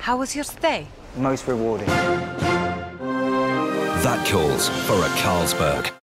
How was your stay? Most rewarding. That calls for a Carlsberg.